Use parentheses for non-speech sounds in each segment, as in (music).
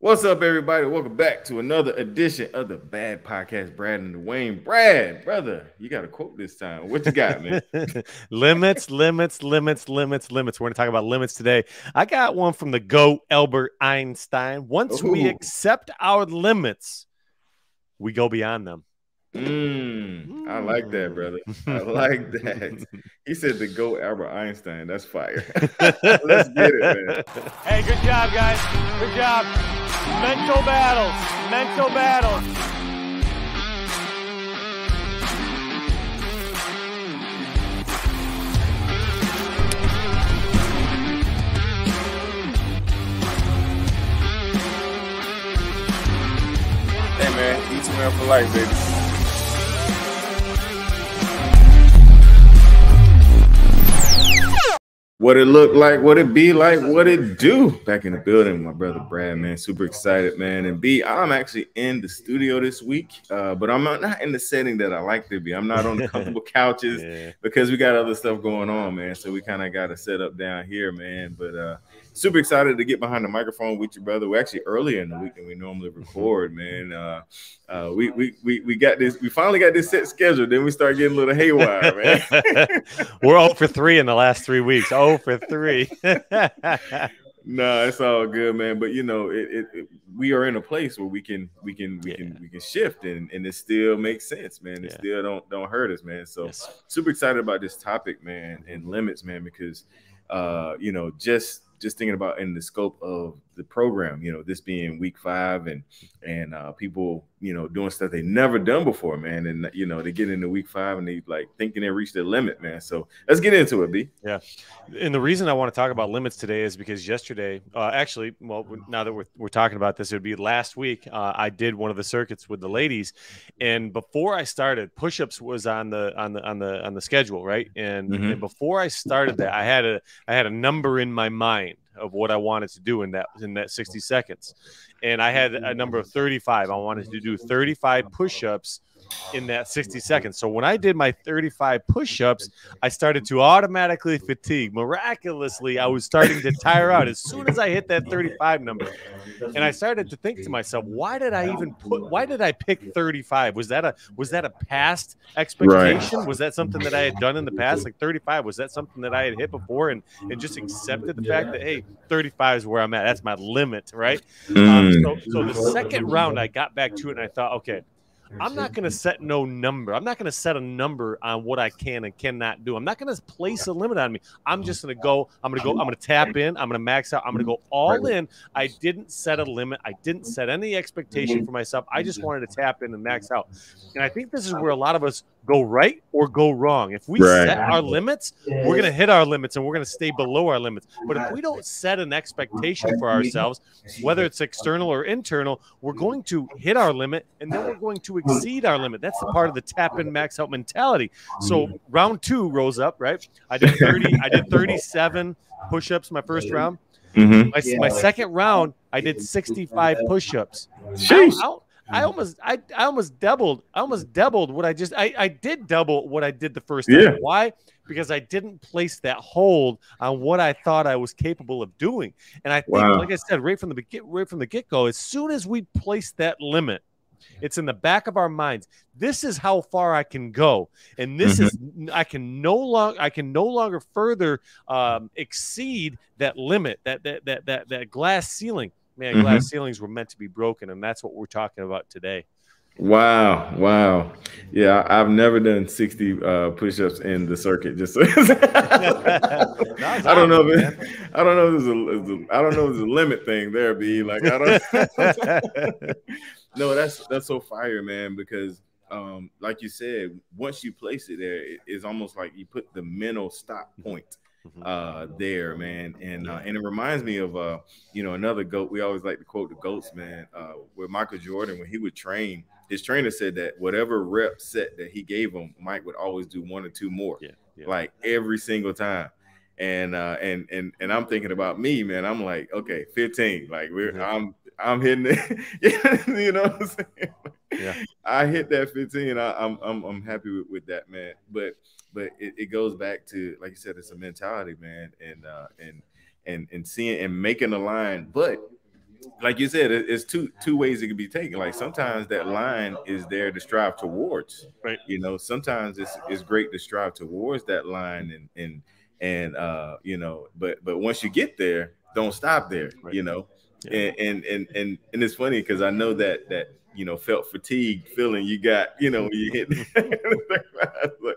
What's up, everybody? Welcome back to another edition of the Bad Podcast. Brad and Dawain. Brad, brother, you got a quote this time. What you got, man? (laughs) limits, limits, limits, limits, limits. We're going to talk about limits today. I got one from the GOAT, Albert Einstein. Once Ooh. we accept our limits, we go beyond them. Mm, I like that, brother. I (laughs) like that. He said to go Albert Einstein. That's fire. (laughs) Let's get it, man. Hey, good job, guys. Good job. Mental battles. Mental battles. Hey man, eat man for life, baby. What it look like, what it be like, what it do. Back in the building, my brother Brad, man, super excited, man. And B, I'm actually in the studio this week, uh, but I'm not in the setting that I like to be. I'm not on the comfortable (laughs) couches yeah. because we got other stuff going on, man. So we kind of got to set up down here, man. But uh, super excited to get behind the microphone with you, brother. We're actually earlier in the week than we normally record, man. Uh, uh, we, we we we got this. We finally got this set scheduled. Then we start getting a little haywire, man. (laughs) We're 0 for three in the last three weeks. 0 for three. (laughs) no, it's all good, man. But you know, it, it, it, we are in a place where we can we can we yeah. can we can shift and, and it still makes sense, man. It yeah. still don't don't hurt us, man. So yes. super excited about this topic, man, and limits, man, because uh, you know, just just thinking about in the scope of the program, you know, this being week five and and uh, people, you know, doing stuff they never done before, man. And you know, they get into week five and they like thinking they reached their limit, man. So let's get into it, B. Yeah. And the reason I want to talk about limits today is because yesterday, uh, actually, well, now that we're, we're talking about this, it would be last week. Uh, I did one of the circuits with the ladies, and before I started, push-ups was on the on the on the on the schedule, right? And, mm-hmm. and before I started that, I had a I had a number in my mind of what I wanted to do in that in that 60 seconds. And I had a number of 35. I wanted to do 35 push-ups in that 60 seconds. So when I did my 35 push-ups, I started to automatically fatigue. Miraculously, I was starting to tire out as soon as I hit that 35 number. And I started to think to myself, why did I even put why did I pick 35? Was that a was that a past expectation? Right. Was that something that I had done in the past? Like 35, was that something that I had hit before and, and just accepted the fact that hey, 35 is where I'm at. That's my limit, right? Mm. Um, so, so the second round I got back to it and I thought, okay, I'm not going to set no number. I'm not going to set a number on what I can and cannot do. I'm not going to place a limit on me. I'm mm-hmm. just going to go. I'm going to go. I'm going to tap in. I'm going to max out. I'm going to mm-hmm. go all in. I didn't set a limit. I didn't mm-hmm. set any expectation for myself. I just wanted to tap in and max out. And I think this is where a lot of us go right or go wrong. If we right. set our limits, we're going to hit our limits and we're going to stay below our limits. But if we don't set an expectation for ourselves, whether it's external or internal, we're going to hit our limit and then we're going to exceed our limit. That's the part of the tap in max out mentality. So round two rose up, right? I did 30, I did (laughs) 37 push-ups my first round. Mm-hmm. My, my, second round, I did 65 push-ups. I, I, I almost I, I almost doubled I almost doubled what I just I, I did double what I did the first time. Yeah. Why? Because I didn't place that hold on what I thought I was capable of doing. And I think, wow. like I said, right from the get right from the get go, as soon as we place that limit, it's in the back of our minds. This is how far I can go, and this mm-hmm. is I can no longer I can no longer further um, exceed that limit, that that that that that glass ceiling. Man, mm-hmm. glass ceilings were meant to be broken, and that's what we're talking about today. Wow, wow. Yeah, I've never done 60 uh, push-ups in the circuit. Just so (laughs) (laughs) I don't know if it, I don't know if there's a, I don't know if there's a limit thing there, B. Like I don't (laughs) No, that's that's so fire, man, because um, like you said, once you place it there, it, it's almost like you put the mental stop point. Uh, there, man. And uh, and it reminds me of uh, you know, another goat. We always like to quote the goats, man. Uh, with Michael Jordan, when he would train, his trainer said that whatever rep set that he gave him, Mike would always do one or two more, yeah, yeah. like every single time. And uh, and and and I'm thinking about me, man. I'm like, okay, 15. Like we're mm-hmm. I'm I'm hitting it. (laughs) you know what I'm saying? Yeah. (laughs) I hit that 15. I, am I'm, I'm I'm happy with, with that, man. But but it, it, goes back to like you said, it's a mentality, man, and uh and and and seeing and making a line. But like you said, it's two two ways it can be taken. Like sometimes that line is there to strive towards. Right. You know, sometimes it's it's great to strive towards that line and and and uh, you know, but but once you get there, don't stop there. Right. You know, yeah. and, and and and and it's funny because I know that that you know felt fatigued feeling you got you know when you hit like, (laughs)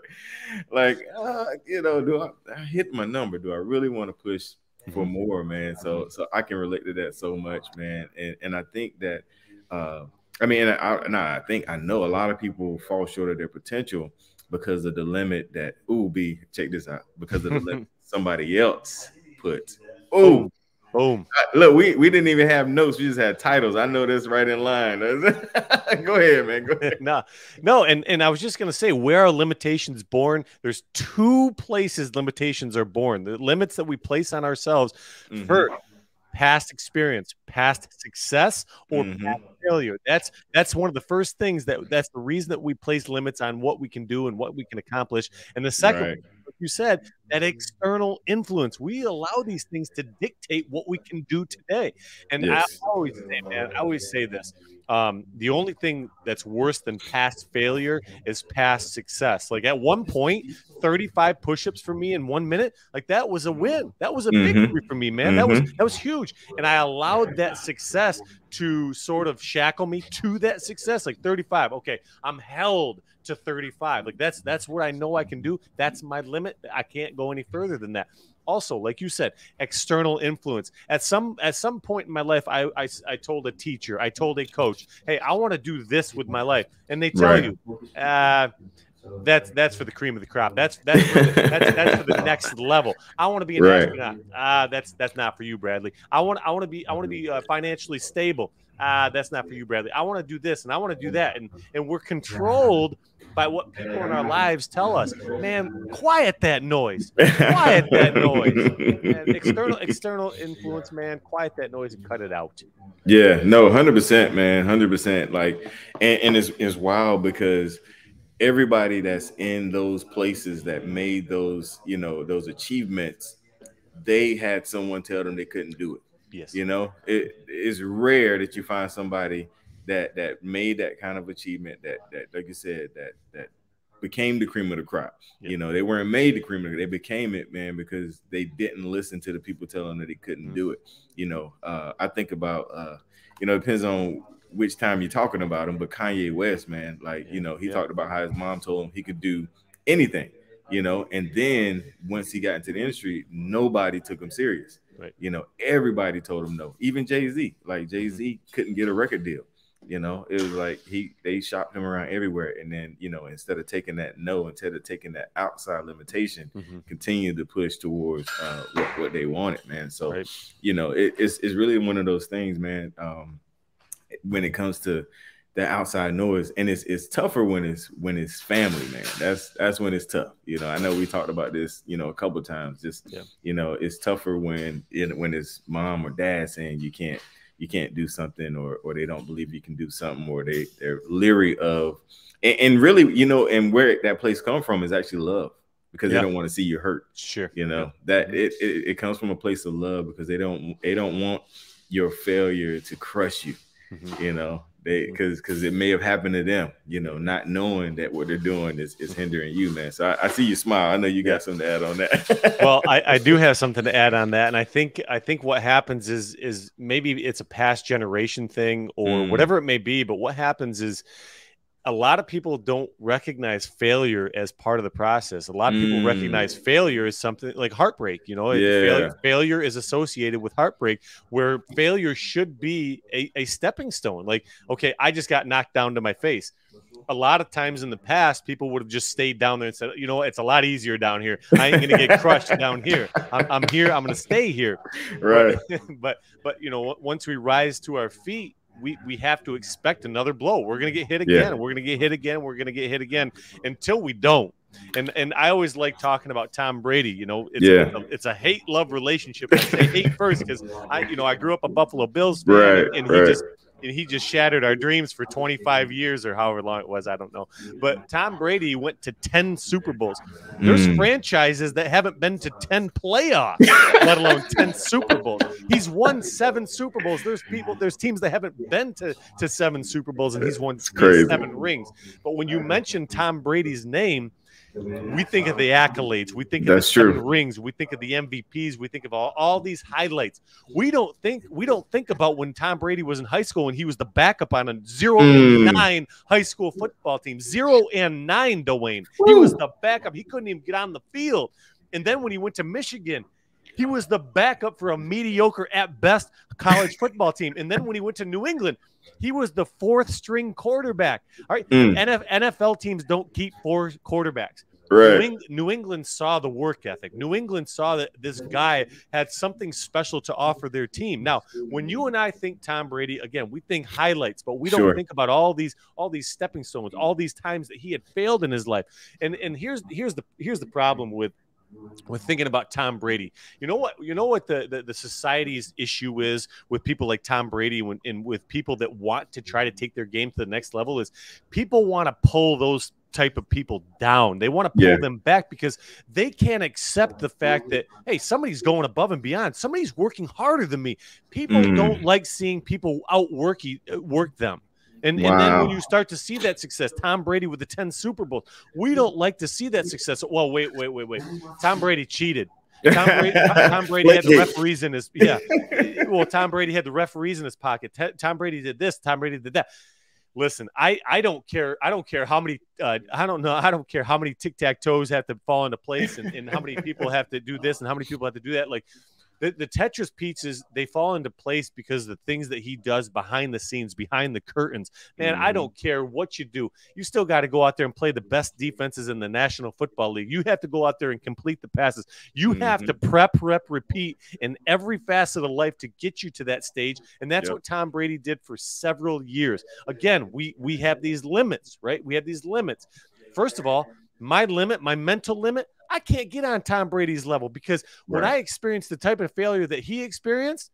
(laughs) like uh, you know do I, I hit my number do I really want to push for mm-hmm. more, man. So so I can relate to that so much, man. And and I think that uh I mean, I, and I think I know a lot of people fall short of their potential because of the limit that ooh, B, check this out, because of the limit (laughs) somebody else put. Oh, Boom. Look, we, we didn't even have notes. We just had titles. I know this right in line. (laughs) Go ahead, man. Go ahead. (laughs) no, no, and, and I was just gonna say where are limitations born? There's two places limitations are born. The limits that we place on ourselves mm-hmm. first past experience, past success, or mm-hmm. past failure. That's that's one of the first things that that's the reason that we place limits on what we can do and what we can accomplish. And the second, right. like you said, that external influence. We allow these things to dictate what we can do today. And yes. I always say, man, I always say this. Um, the only thing that's worse than past failure is past success. Like at one point, 35 push-ups for me in one minute, like that was a win. That was a mm-hmm. victory for me, man. Mm-hmm. That was mm-hmm. that was huge. And I allowed that success to sort of shackle me to that success. Like 35. Okay, I'm held to 35. Like that's that's what I know I can do. That's my limit. I can't go any further than that also like you said external influence at some at some point in my life I, I i, told a teacher i told a coach hey i want to do this with my life and they tell right. you uh, that's that's for the cream of the crop. That's that's for the, that's, that's for the next level. I want to be an right. astronaut. Ah, uh, that's that's not for you, Bradley. I want I want to be I want to be uh, financially stable. Ah, uh, that's not for you, Bradley. I want to do this and I want to do that, and and we're controlled by what people in our lives tell us. Man, quiet that noise. (laughs) Quiet that noise. (laughs) Man, external external influence, man. Quiet that noise and cut it out. Yeah, no, hundred percent, man, hundred percent. Like, and, and it's it's wild because everybody that's in those places that made those, you know, those achievements, they had someone tell them they couldn't do it. Yes. You know, it is rare that you find somebody that that made that kind of achievement that that like you said that that became the cream of the crop. You know, they weren't made the cream of it; they became it, man, because they didn't listen to the people telling them that they couldn't mm-hmm. do it. You know, uh, I think about uh, you know, it depends on which time you're talking about him, but Kanye West, man, like you know, he yeah. talked about how his mom told him he could do anything, you know, and then once he got into the industry, nobody took him serious. Right. You know, everybody told him no. Even Jay Z, like Jay Z, mm-hmm. couldn't get a record deal. You know, it was like he they shopped him around everywhere, and then you know instead of taking that no, instead of taking that outside limitation, mm-hmm. continue to push towards uh, what, what they wanted, man. So right. you know, it, it's it's really one of those things, man. Um, when it comes to the outside noise, and it's it's tougher when it's when it's family, man. That's that's when it's tough. You know, I know we talked about this, you know, a couple times. Just yeah. you know, it's tougher when you know, when it's mom or dad saying you can't you can't do something or or they don't believe you can do something or they they're leery of and, and really you know and where that place come from is actually love because yeah. they don't want to see you hurt sure you know that it, it, it comes from a place of love because they don't they don't want your failure to crush you mm-hmm. you know they because mm-hmm. because it may have happened to them, you know, not knowing that what they're doing is, is hindering you, man. So I, I see you smile. I know you got something to add on that. (laughs) well, I, I do have something to add on that, and I think I think what happens is is maybe it's a past generation thing or mm. whatever it may be, but what happens is a lot of people don't recognize failure as part of the process. A lot of people mm. recognize failure as something like heartbreak. You know, yeah. failure, failure, is associated with heartbreak, where failure should be a, a stepping stone. Like, okay, I just got knocked down to my face. A lot of times in the past, people would have just stayed down there and said, you know, it's a lot easier down here. I ain't gonna get crushed (laughs) down here. I'm, I'm here. I'm gonna stay here. Right. But, (laughs) but, but you know, once we rise to our feet we we have to expect another blow. We're gonna get hit again. Yeah. We're gonna get hit again. We're gonna get hit again until we don't. And and I always like talking about Tom Brady. You know, it's yeah. a, it's a hate love relationship. I say hate first because I you know I grew up a Buffalo Bills fan, right, and, right. he just and he just shattered our dreams for 25 years or however long it was. I don't know. But Tom Brady went to 10 Super Bowls. There's mm. franchises that haven't been to 10 playoffs, (laughs) let alone 10 Super Bowls. He's won seven Super Bowls. There's people, there's teams that haven't been to, to seven Super Bowls, and he's won seven rings. But when you mention Tom Brady's name, we think of the accolades, we think of That's the true. rings, we think of the MVPs, we think of all, all these highlights. We don't think we don't think about when Tom Brady was in high school and he was the backup on a zero mm. and nine high school football team. Zero and nine, Dawain. Woo. He was the backup. He couldn't even get on the field. And then when he went to Michigan, he was the backup for a mediocre at best college football team. And then when he went to New England, he was the fourth string quarterback. All right. Mm. NFL teams don't keep four quarterbacks. Right. New, Eng- New, England saw the work ethic. New England saw that this guy had something special to offer their team. Now, when you and I think Tom Brady, again, we think highlights, but we don't sure. think about all these all these stepping stones, all these times that he had failed in his life. And and here's here's the here's the problem with with thinking about Tom Brady. You know what? You know what the, the, the society's issue is with people like Tom Brady when, and with people that want to try to take their game to the next level is people want to pull those type of people down. They want to pull yeah. them back because they can't accept the fact that hey, somebody's going above and beyond. Somebody's working harder than me. People mm. don't like seeing people outwork work them. And, wow. and then when you start to see that success, Tom Brady with the 10 Super Bowls, we don't like to see that success. Well, wait, wait, wait, wait. Tom Brady cheated. Tom Brady, (laughs) Tom Brady had the referees in his (laughs) yeah. Well, Tom Brady had the referees in his pocket. Tom Brady did this. Tom Brady did that. Listen, I I don't care. I don't care how many. Uh, I don't know. I don't care how many tic tac toes have to fall into place, and, and how many people have to do this, and how many people have to do that. Like the, the Tetris pieces they fall into place because the things that he does behind the scenes, behind the curtains. Man, mm-hmm. I don't care what you do. You still got to go out there and play the best defenses in the National Football League. You have to go out there and complete the passes. You mm-hmm. have to prep, rep, repeat in every facet of life to get you to that stage. And that's yep. what Tom Brady did for several years. Again, we we have these limits, right? We have these limits. First of all, my limit, my mental limit, I can't get on Tom Brady's level because when I experience the type of failure that he experienced,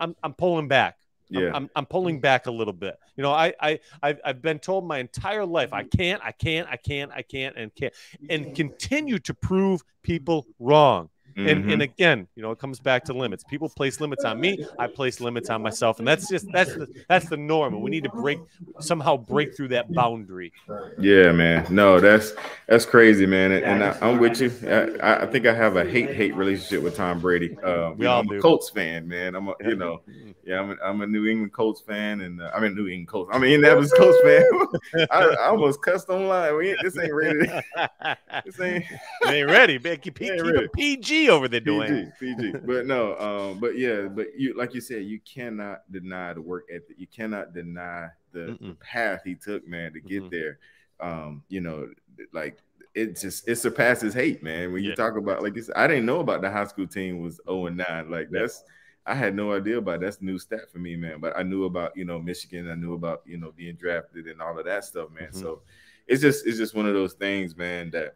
I'm, I'm pulling back. Yeah. I'm, I'm, I'm, pulling back a little bit. You know, I, I, I've, I've been told my entire life, I can't, I can't, I can't, I can't, and can't, and continue to prove people wrong. Mm-hmm. And, and mm-hmm. again, you know, it comes back to limits. People place limits on me. I place limits on myself, and that's just that's the that's the norm. And we need to break somehow break through that boundary. Yeah, man. No, that's that's crazy, man. And, and I, am with you. I, I, think I have a hate hate relationship with Tom Brady. Uh, we all I'm do. a Colts fan, man. I'm a you know, yeah, I'm a, I'm a New England Colts fan, and uh, I'm a New England Colts. I'm an Indianapolis Colts fan. (laughs) I, I, almost cussed online. We, this ain't ready. (laughs) this ain't, ain't ready. Man, keep, keep, keep PG over there doing. PG, PG. But no, um, but yeah, but you like you said, you cannot deny the work ethic. You cannot deny the, the path he took, man, to get mm there. Um, you know, like it just it surpasses hate, man. When you yeah. talk about like this, I didn't know about the high school team was 0 and 9. Like that's I had no idea about that's new stat for me, man. But I knew about you know Michigan, I knew about you know being drafted and all of that stuff, man. Mm-hmm. So it's just it's just one of those things, man, that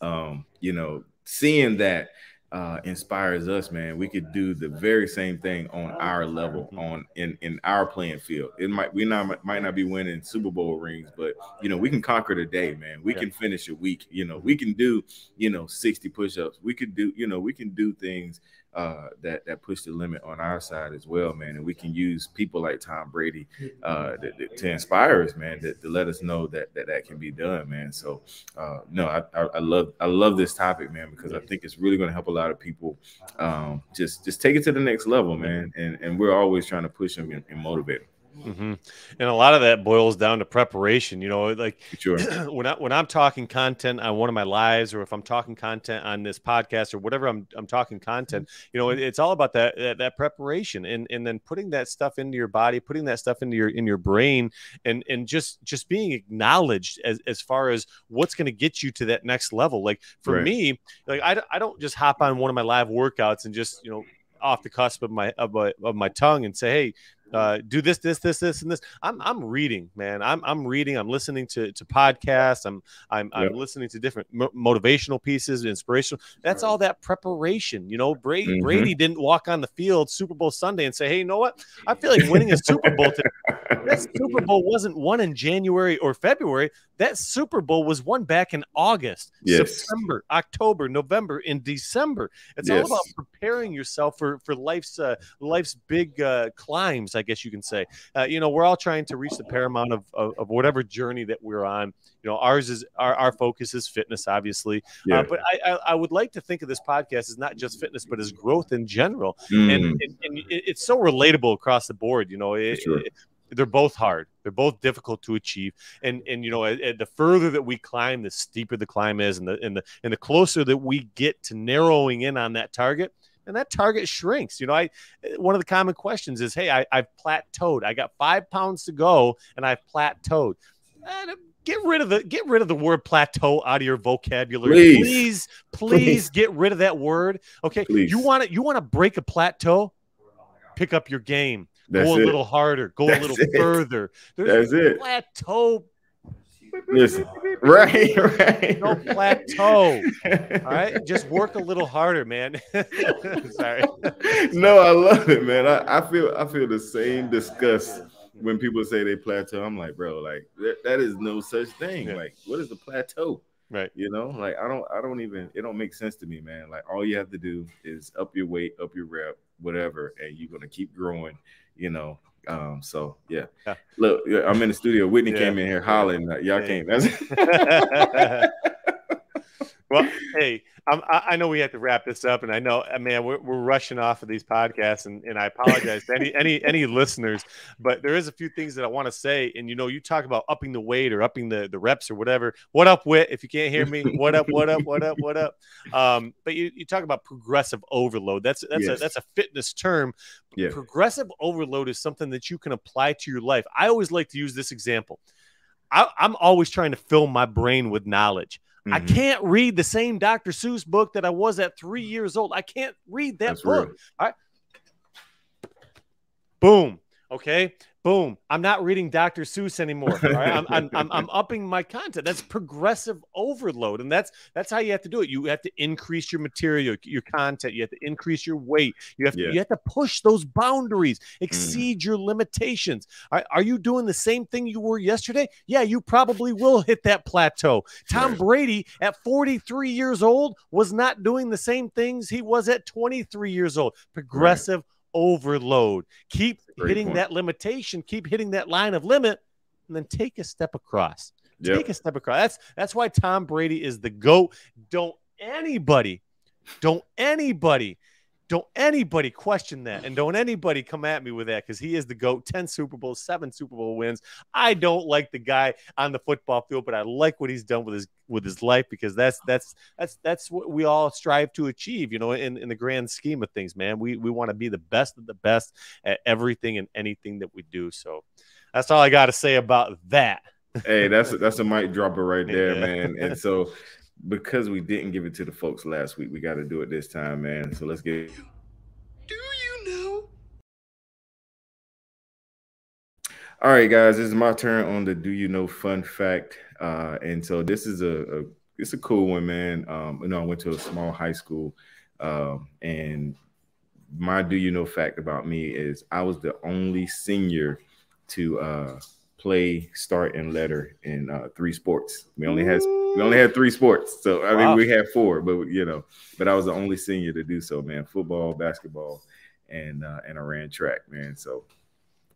um, you know, seeing that uh, inspires us, man. We could do the very same thing on our level, on in in our playing field. It might we not might not be winning Super Bowl rings, but you know we can conquer the day, man. We yeah. can finish a week. You know we can do you know sixty push-ups. We could do you know we can do things uh, that that push the limit on our side as well, man. And we can use people like Tom Brady uh, to, to, inspire us, man, to, to, let us know that, that that can be done, man. So, uh, no, I, I, I, love I love this topic, man, because I think it's really going to help a lot of people um, just just take it to the next level, man. And and we're always trying to push them and, and motivate them. Mm-hmm. And a lot of that boils down to preparation. You know, like sure. (clears throat) when I when I'm talking content on one of my lives, or if I'm talking content on this podcast, or whatever I'm I'm talking content, you know, it, it's all about that, that, that preparation, and and then putting that stuff into your body, putting that stuff into your in your brain, and and just just being acknowledged as as far as what's going to get you to that next level. Like for right. me, like I I don't just hop on one of my live workouts and just you know off the cusp of my of my, of my tongue and say, hey, uh, do this, this, this, this, and this. I'm I'm reading, man. I'm I'm reading. I'm listening to to podcasts. I'm I'm I'm listening to different mo- motivational pieces, inspirational. That's all that preparation. You know, Brady mm-hmm. Brady didn't walk on the field Super Bowl Sunday and say, "Hey, you know what? I feel like winning a Super Bowl." Today. that Super (laughs) Bowl wasn't won in January or February. That Super Bowl was won back in August, yes. September, October, November, and December. It's yes. all about preparing yourself for for life's uh, life's big uh, climbs, I guess you can say. Uh, you know, we're all trying to reach the paramount of, of, of whatever journey that we're on. You know, ours is our, our focus is fitness, obviously. Uh, yeah. Uh, but I, I, I, would like to think of this podcast as not just fitness, but as growth in general. Mm. And, and, and, it's so relatable across the board. You know, it, sure. it, they're both hard. They're both difficult to achieve, and and you know, the further that we climb, the steeper the climb is, and the and the and the closer that we get to narrowing in on that target, and that target shrinks. You know, I eh, one of the common questions is, "Hey, I, have plateaued. I got five pounds to go, and I've plateaued." Um, get rid of the get rid of the word plateau out of your vocabulary please please, please, please. get rid of that word okay please. you want to you want to break a plateau pick up your game That's go a it. little harder go That's a little it. further There's That's it plateau Listen, (laughs) right, right. No plateau. (laughs) All right, just work a little harder, man. (laughs) Sorry. No, I love it, man. I, I feel I feel the same disgust when people say they plateau, I'm like, bro, like that, that is no such thing. Yeah. Like, what is the plateau? Right. You know, like I don't, I don't even, it don't make sense to me, man. Like all you have to do is up your weight, up your rep, whatever, and you're gonna keep growing. You know. Um. So yeah. yeah. Look, I'm in the studio. Whitney yeah. came in here hollering. Y'all yeah. can't. (laughs) (laughs) well, hey, I'm, i know we have to wrap this up, and I know, uh, man, we're, we're rushing off of these podcasts, and, and I apologize to any any any listeners, but there is a few things that I want to say. And you know, you talk about upping the weight or upping the the reps or whatever. What up, Wit? If you can't hear me, what up? What up? What up? What up? Um, but you, you talk about progressive overload. That's that's yes. a that's a fitness term. Yeah. Progressive overload is something that you can apply to your life. I always like to use this example. I, I'm always trying to fill my brain with knowledge. Mm-hmm. I can't read the same Dr. Seuss book that I was at three years old. I can't read that That's book. Real. All right. Boom. Okay. Boom. I'm not reading Dr. Seuss anymore. All right. I'm, I'm, I'm, I'm, (laughs) upping my content. That's progressive overload. And that's that's how you have to do it. You have to increase your material, your content. You have to increase your weight. You have to, yeah. you have to push those boundaries, mm. exceed mm. your limitations. Are, are, you doing the same thing you were yesterday? Yeah, you probably will hit that plateau. Tom right. Brady at 43 years old was not doing the same things he was at 23 years old. Progressive right overload. Keep Great hitting point. that limitation, keep hitting that line of limit, and then take a step across. Yep. Take a step across. That's that's why Tom Brady is the GOAT. Don't anybody, don't anybody don't anybody question that, and don't anybody come at me with that because he is the goat. Ten Super Bowls, seven Super Bowl wins. I don't like the guy on the football field, but I like what he's done with his with his life because that's that's that's that's what we all strive to achieve. You know, in in the grand scheme of things, man, we we want to be the best of the best at everything and anything that we do. So that's all I got to say about that. hey, that's a, that's a (laughs) mic dropper right there, yeah. man. And so because we didn't give it to the folks last week, we got to do it this time, man. So let's get. Do you know? All right, guys, this is my turn on the Do You Know fun fact, uh, and so this is a, a it's a cool one, man. Um, you know, I went to a small high school, um, and my Do You Know fact about me is I was the only senior to uh, play, start, and letter in uh, three sports. We only had we only had three sports, so I wow. mean we had four, but you know, but I was the only senior to do so, man. Football, basketball, and uh, and I ran track, man. So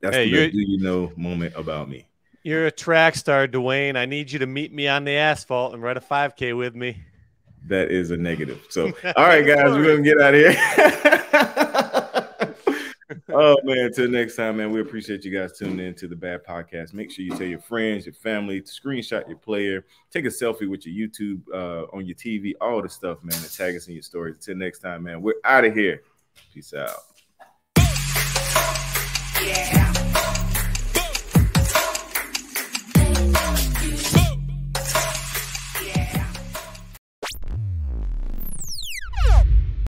that's hey, the do you know moment about me. You're a track star, Dawain. I need you to meet me on the asphalt and run a 5K with me. That is a negative. So, (laughs) all right, guys, we're gonna get out of here. (laughs) oh man, until next time, man. We appreciate you guys tuning in to the Bad Podcast. Make sure you tell your friends, your family, to screenshot your player, take a selfie with your YouTube uh, on your TV, all the stuff, man, and tag us in your stories. Until next time, man. We're out of here. Peace out. Yeah.